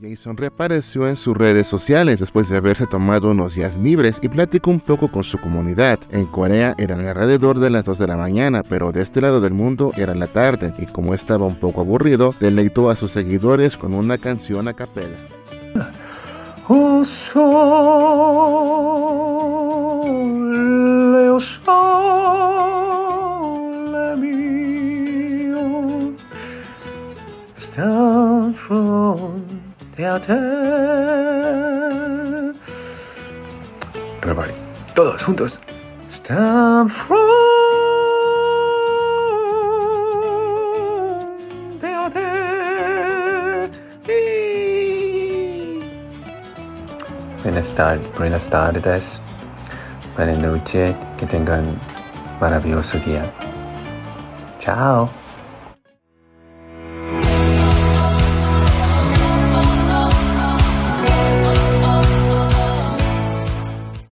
Jason reapareció en sus redes sociales después de haberse tomado unos días libres y platicó un poco con su comunidad. En Corea eran alrededor de las 2 de la mañana, pero de este lado del mundo era la tarde y como estaba un poco aburrido, deleitó a sus seguidores con una canción a capela. Oh, sole, oh, sole fronte. Everybody, todos juntos. Stand fronte a te. Buenas tardes, buenas tardes, buenas noches, que tengan maravilloso día. Chao.